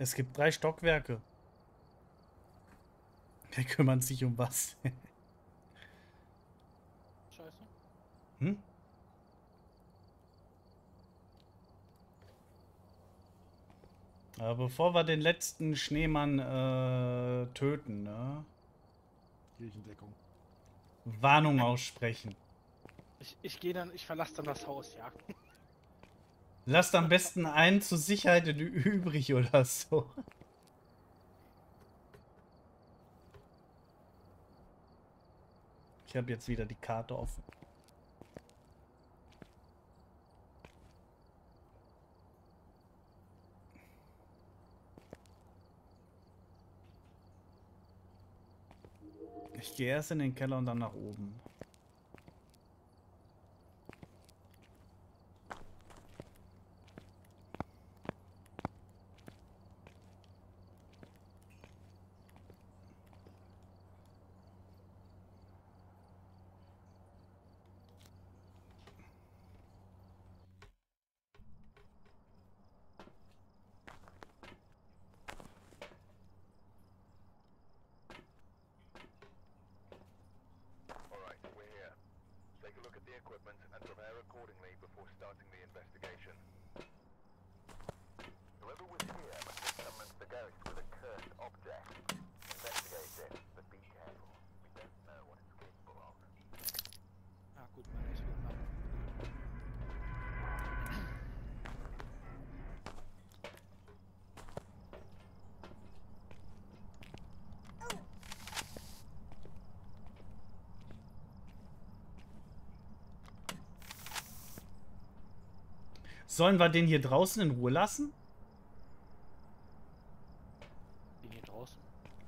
Es gibt drei Stockwerke. Wer kümmert sich um was? Scheiße. hm? Aber bevor wir den letzten Schneemann äh, töten, ne? Kirchendeckung. Warnung aussprechen. Ich, ich gehe dann, ich verlasse dann das Haus, ja. Lasst am besten einen zur Sicherheit übrig oder so. Ich habe jetzt wieder die Karte offen. Ich gehe erst in den Keller und dann nach oben. Mal. Sollen wir den hier draußen in Ruhe lassen? Den hier draußen.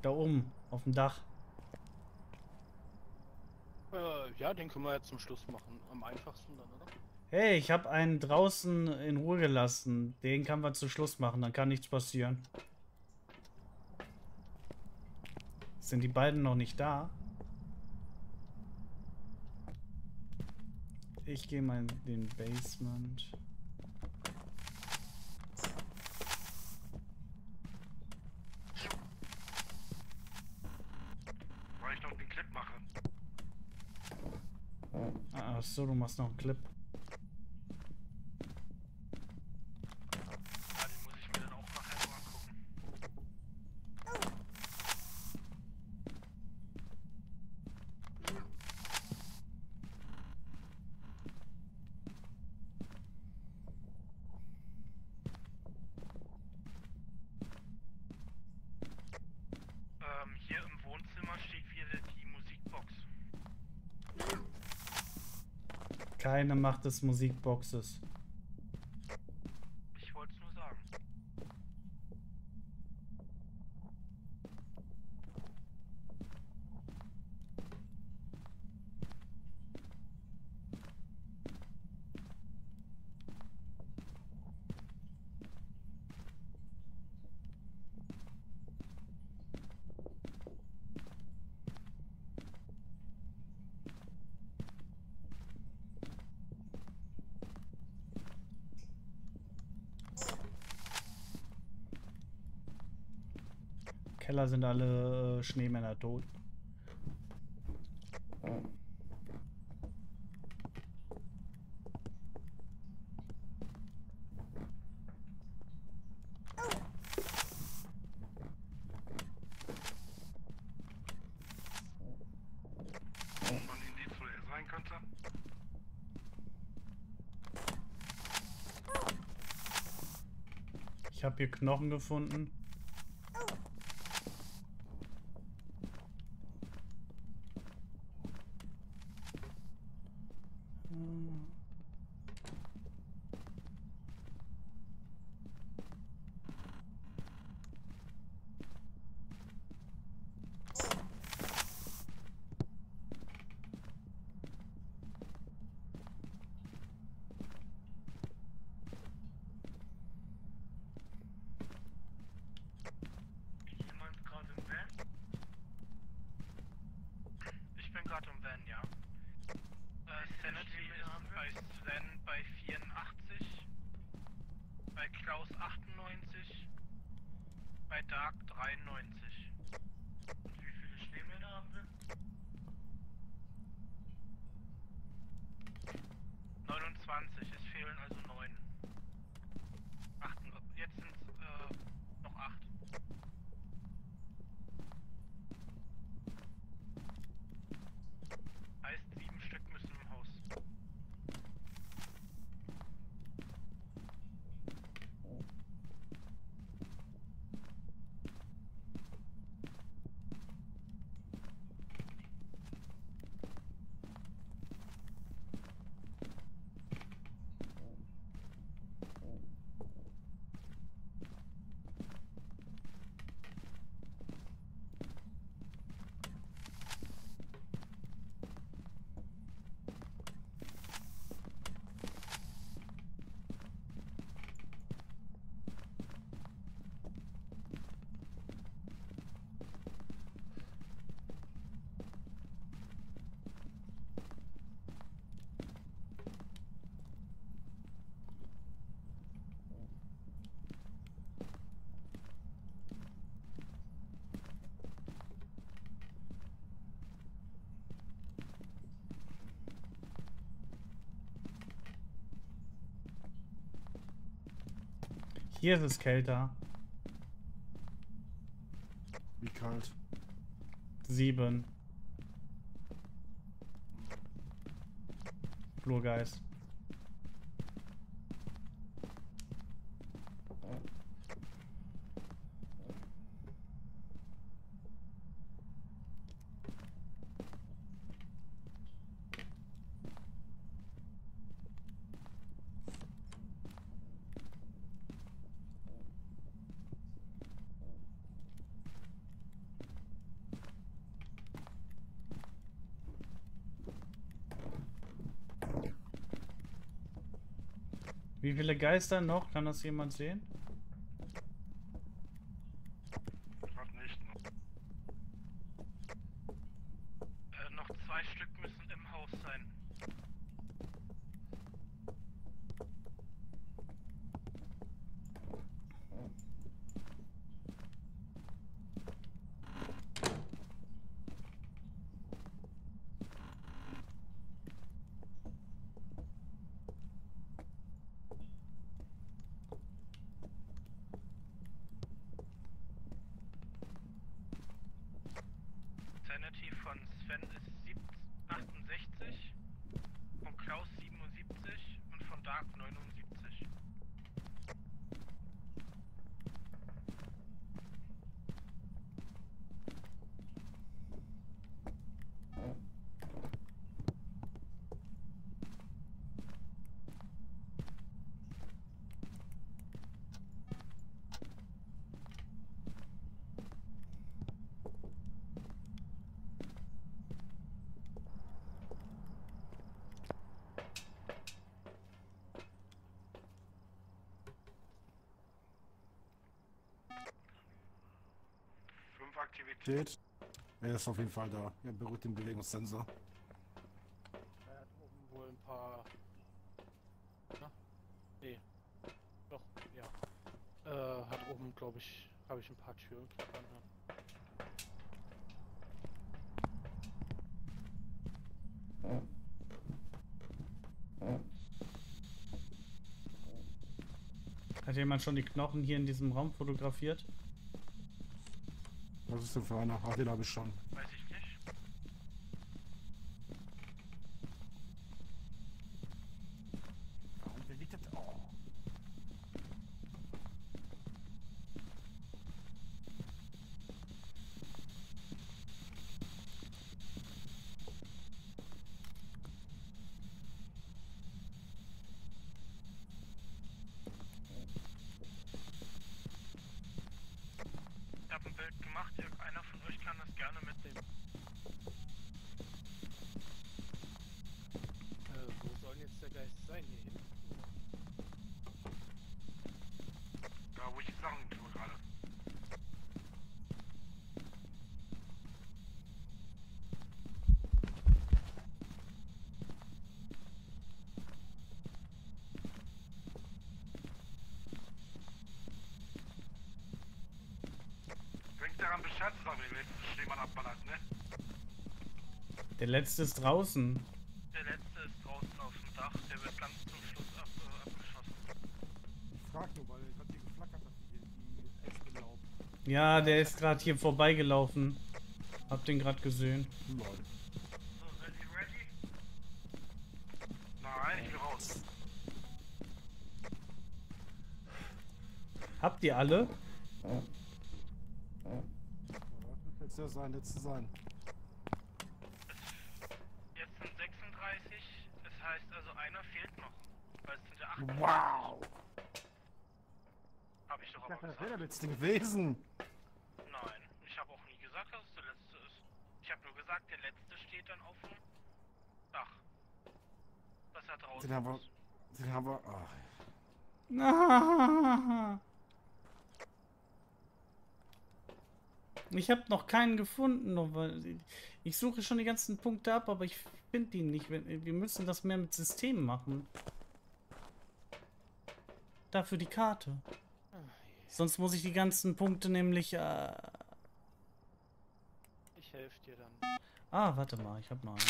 Da oben, auf dem Dach. Äh, ja, den können wir jetzt zum Schluss machen. Am einfachsten dann, oder? Hey, ich habe einen draußen in Ruhe gelassen. Den kann man zu Schluss machen, dann kann nichts passieren. Sind die beiden noch nicht da? Ich gehe mal in den Basement. Weil ich noch den Clip mache. Ah, ach so, du machst noch einen Clip. Ja, den muss ich mir dann auch nachher noch angucken. Ähm, hier im Wohnzimmer steht wieder die Musikbox. Keine Macht des Musikboxes. Ich wollte es nur sagen. Keller sind alle äh, Schneemänner tot. Ich habe hier Knochen gefunden. Hier ist es kälter. Wie kalt. Sieben. Flurgeist. Wie viele Geister noch? Kann das jemand sehen? open. Fünf Aktivität. Steht. Er ist auf jeden Fall da. Er berührt den Bewegungssensor. Er hat oben wohl ein paar. Na? Nee. Doch, ja. Äh, hat oben, glaube ich, habe ich ein paar Türen klappern hören. Hat jemand schon die Knochen hier in diesem Raum fotografiert? Was ist denn für einer? Ach, den habe ich schon. Weiß ich nicht. Warum liegt das? Oh. Ich habe ein Bild gemacht, ihr- einer von euch kann das gerne mitnehmen. Äh, wo soll jetzt der Geist sein hier hinten? Da wo ich die Sachen tue gerade. Daran Bescheid zu sagen, wenn der letzte Schneemann abballert, ne? Der letzte ist draußen. Der letzte ist draußen auf dem Dach. Der wird ganz zum Schluss ab, äh, abgeschossen. Ich frag nur, weil gerade hier geflackert hat, die, die Äste laufen. Ja, der ist gerade hier vorbeigelaufen. Hab den gerade gesehen. Lol. So, ready? Nein, ich will raus. Habt ihr alle? Ja, das jetzt ja sein, letzte sein. Jetzt sind 36. Das heißt also, einer fehlt noch. Weil es sind ja 8. Wow! Habe ich doch Ich aber das gesagt. wäre der letzte gewesen. Nein, ich habe auch nie gesagt, dass es der letzte ist. Ich habe nur gesagt, der letzte steht dann auf dem Dach. Was er draußen Den haben wir. Den haben wir. Ach, Ich habe noch keinen gefunden, ich suche schon die ganzen Punkte ab, aber ich finde ihn nicht. Wir müssen das mehr mit Systemen machen. Dafür die Karte. Sonst muss ich die ganzen Punkte nämlich. Äh... Ich helfe dir dann. Ah, warte mal, ich hab noch einen.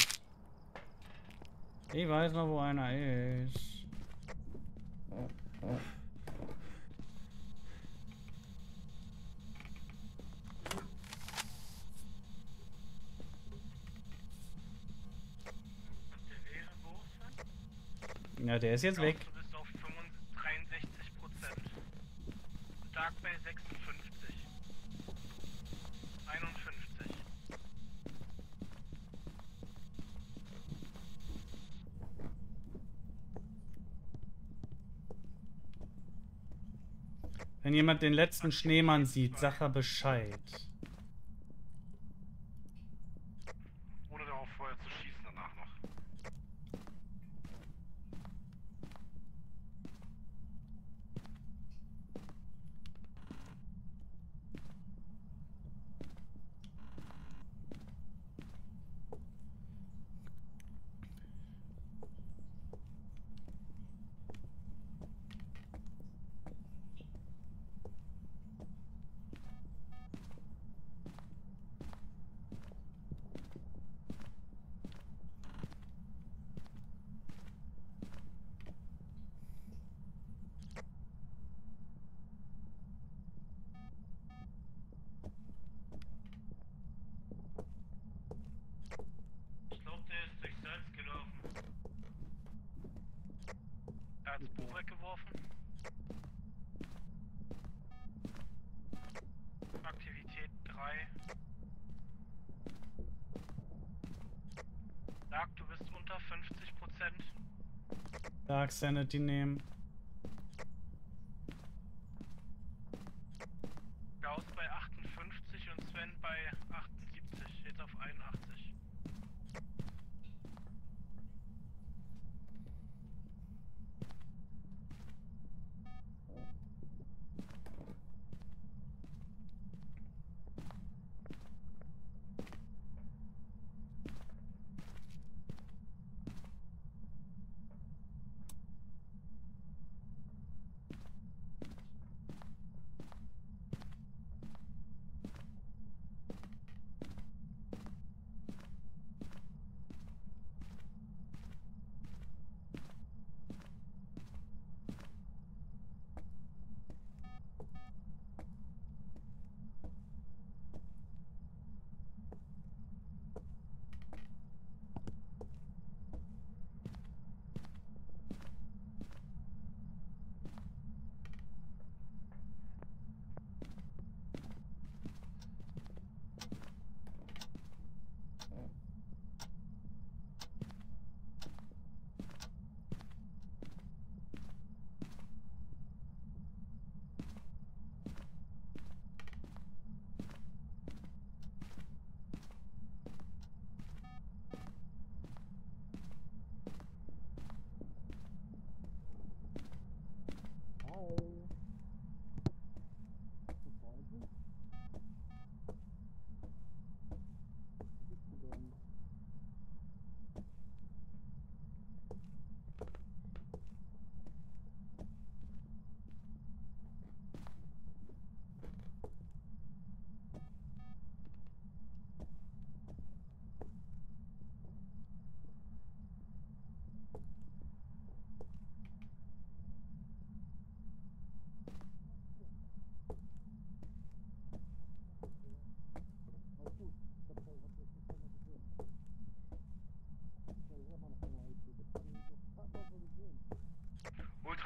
Ich weiß noch, wo einer ist. Der Ja, der ist jetzt weg. Du bist auf 63 Prozent. Dark bei 56. 51. Wenn jemand den letzten Schneemann sieht, sag er Bescheid. Ohne darauf vorher zu schießen danach noch. Ich glaube, der ist durch Salz gelaufen. Weggeworfen. Aktivität 3. Dark, du bist unter 50 Prozent. Dark Sanity nehmen.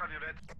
Cabriolet.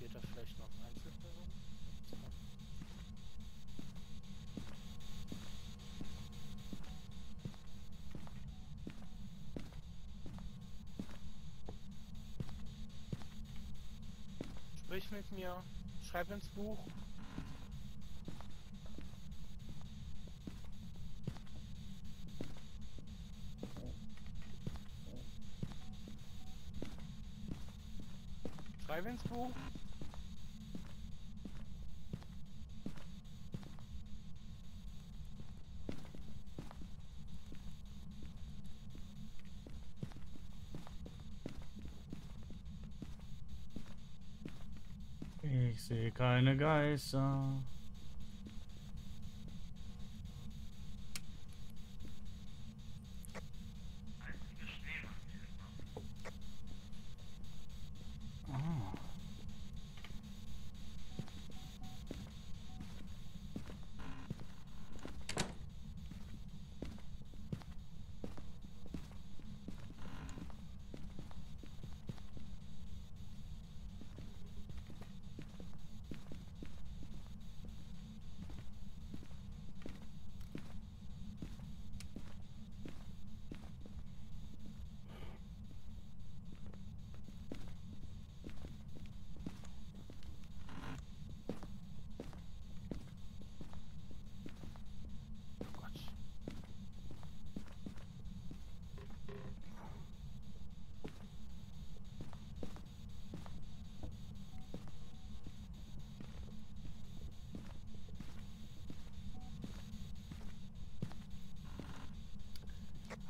Später vielleicht noch Einzelpersonen. Sprich mit mir, schreib ins Buch. Schreib ins Buch. Ich sehe keine Geister.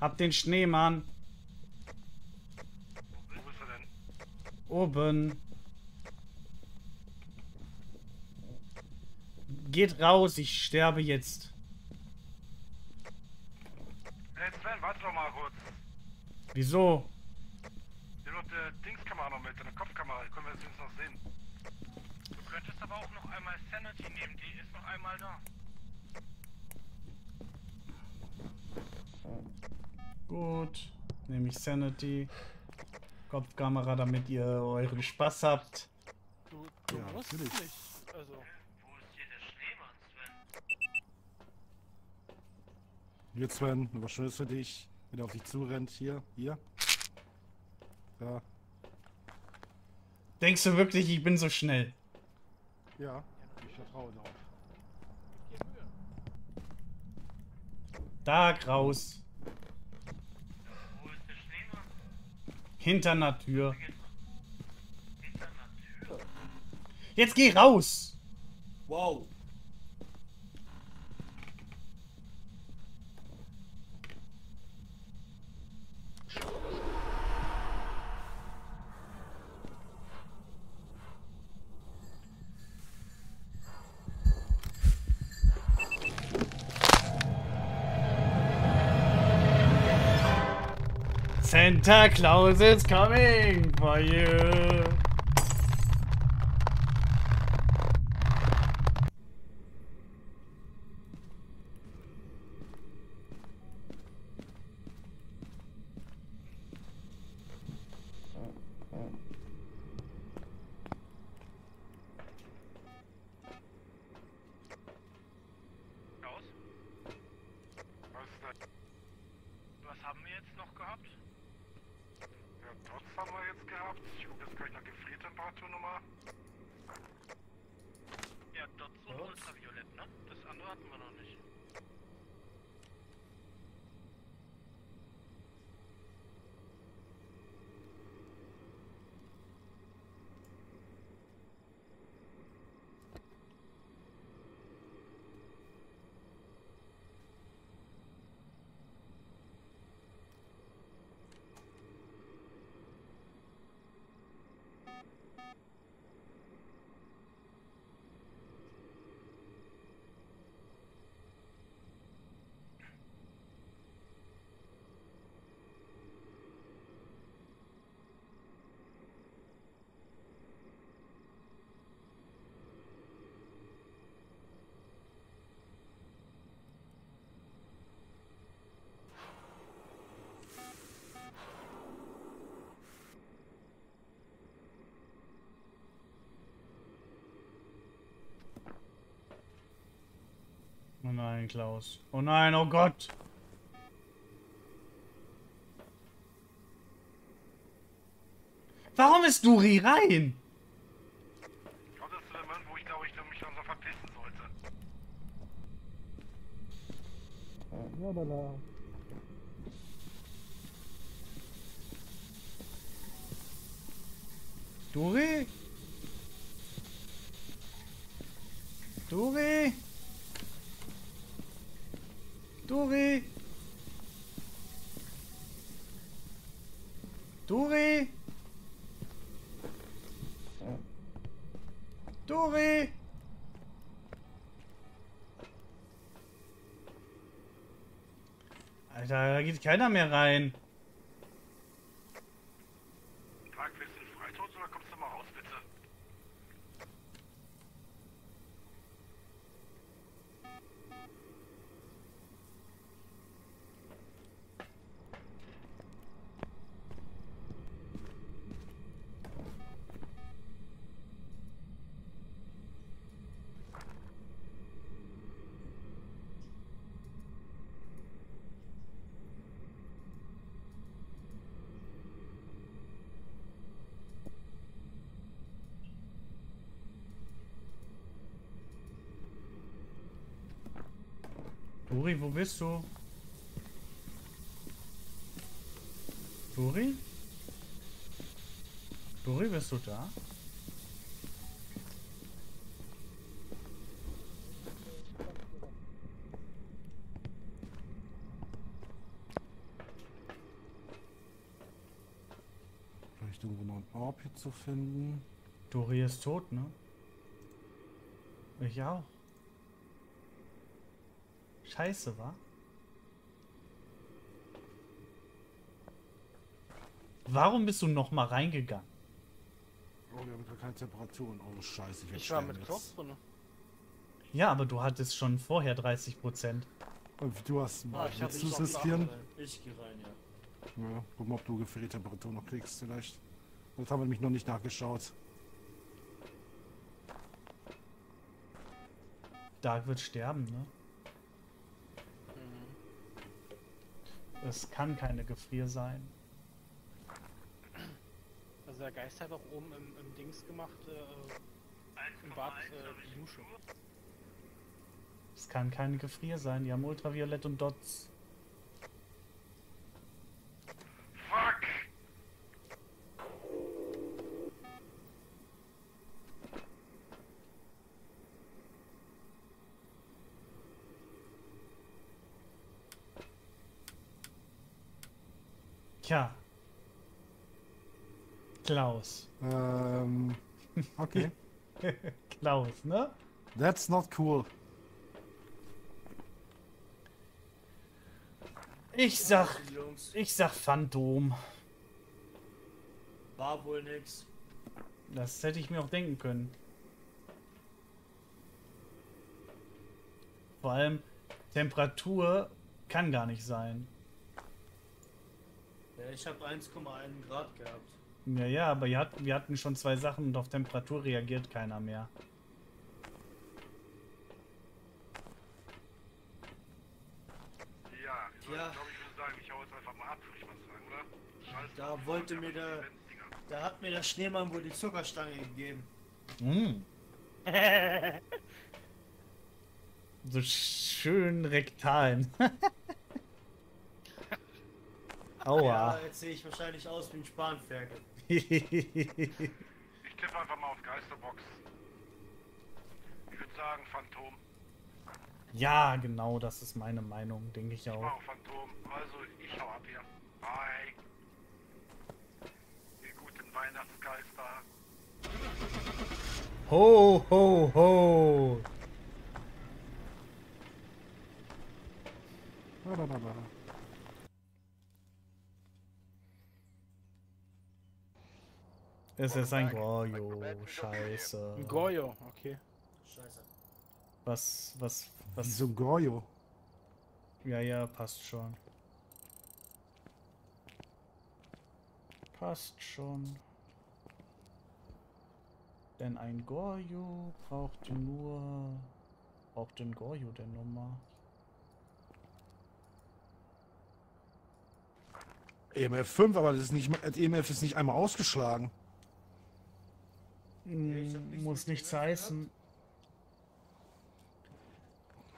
Hab den Schneemann Wo bist du denn? oben. Geht raus, ich sterbe jetzt. Hey Sven, warte doch mal kurz. Wieso? Nimm doch die Dingskamera noch mit, deine Kopfkamera, die können wir jetzt noch sehen. Du könntest aber auch noch einmal Sanity nehmen, die ist noch einmal da. Gut. Nehme Sanity. Kopfkamera, damit ihr euren Spaß habt. Du, du Ja, musst natürlich. nicht. Also, Wo ist hier der Schneemann, Sven? Hier, Sven, überschüsse dich. Wenn er auf dich zurennt. Hier, hier. Da. Denkst du wirklich, ich bin so schnell? Ja, ich vertraue darauf. Da raus. Wo ist der Schneemann? Hinter einer Tür. Jetzt geh raus! Wow. Santa Claus is coming for you. Klaus. Oh nein, oh Gott. Warum ist Duri rein? Das ist der Mann, wo ich glaube, ich mich langsam verpissen sollte. Duri? Duri? Duri? Duri? Duri? Alter, da geht keiner mehr rein. Tag, willst du einen Freitod oder kommst du mal raus, bitte? Duri, wo bist du? Duri? Duri, bist du da? Vielleicht irgendwo noch ein Orb hier zu finden. Duri ist tot, ne? Ich auch. Scheiße, wa? Warum bist du noch mal reingegangen? Oh, wir haben gar keine Temperaturen. Oh, scheiße. werd Ich war mit. Klaus drin. Ja, aber du hattest schon vorher 30 Prozent. Du hast... Ah, ich willst du riskieren? Ich gehe rein, ja. Ja, guck mal, ob du Gefriertemperatur noch kriegst vielleicht. Das haben wir nämlich noch nicht nachgeschaut. Dark wird sterben, ne? Es kann keine Gefrier sein. Also der Geist hat auch oben im, im Dings gemacht, äh, im Bad äh, die Dusche. Es kann keine Gefrier sein. Die haben Ultraviolett und Dots. Tja. Klaus. Ähm, okay. Klaus, ne? That's not cool. Ich sag, ich sag Phantom. war wohl nix. Das hätte ich mir auch denken können. Vor allem Temperatur kann gar nicht sein. Ja, ich habe 1,1 Grad gehabt. Ja, ja, aber wir hatten, wir hatten schon zwei Sachen und auf Temperatur reagiert keiner mehr. Ja, ich Ja. glaube, ich würde sagen, ich hau jetzt einfach mal ab, würde ich mal sagen, oder? Scheiße. Da wollte mir der, da hat mir der Schneemann wohl die Zuckerstange gegeben. Mm. So schön rektalen. Ja, Aua. jetzt sehe ich wahrscheinlich aus wie ein Spanferkel. Ich tippe einfach mal auf Geisterbox. Ich würde sagen Phantom. ja, genau, das ist meine Meinung, denke ich Ich auch. auf Phantom. Also, ich hau ab hier. Bye. Die guten Weihnachtsgeister. Ho, ho, ho. Da, da, da, Es ist ein Goyo, scheiße. Ein Goyo, okay. Scheiße. Was, was, was? Wieso ein Goyo? Ja, ja, passt schon. Passt schon. Denn ein Goyo braucht nur... Braucht den Goyo der Nummer. EMF 5, aber das ist nicht, EMF ist nicht einmal ausgeschlagen. Muss mit nichts EMF heißen.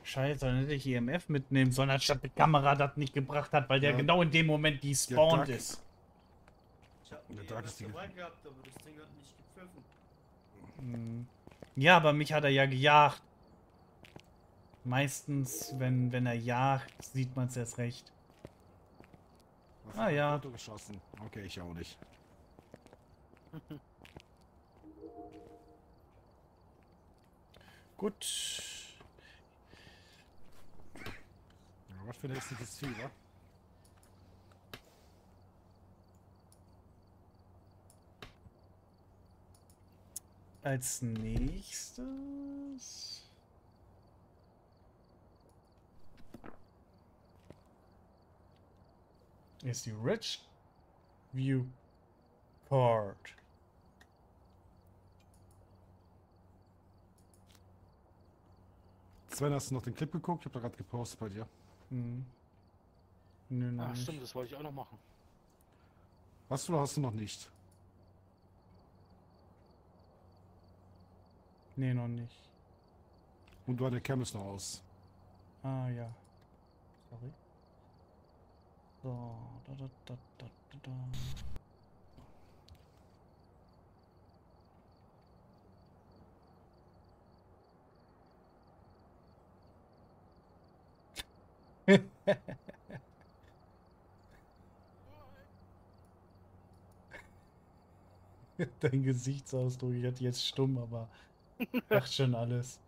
Scheiße, dann hätte ich EMF mitnehmen sollen, anstatt die Kamera das nicht gebracht hat, weil der Ja. genau in dem Moment despawned Duck. ist. Ich hab Der die Dark EMF ist die- dabei gehabt, aber das Ding hat nicht gepfiffen. Hm. Ja, aber mich hat er ja gejagt. Meistens, wenn, wenn er jagt, sieht man es erst recht. Was Ah, hat ja. Auto geschossen. Okay, ich auch nicht. Gut. Was für ein hässliches Vieh, wa? Als nächstes. Ist die Rich View Card. Sven, hast du noch den Clip geguckt? Ich hab da gerade gepostet bei dir. Hm. Nö, noch Ah, nicht. stimmt, das wollte ich auch noch machen. Hast du oder hast du noch nicht? Nee, noch nicht. Und du deine Cam ist noch aus. Ah, ja. Sorry. So, da, da, da, da, da, da. Dein Gesichtsausdruck, ich hatte jetzt stumm, aber macht schon alles.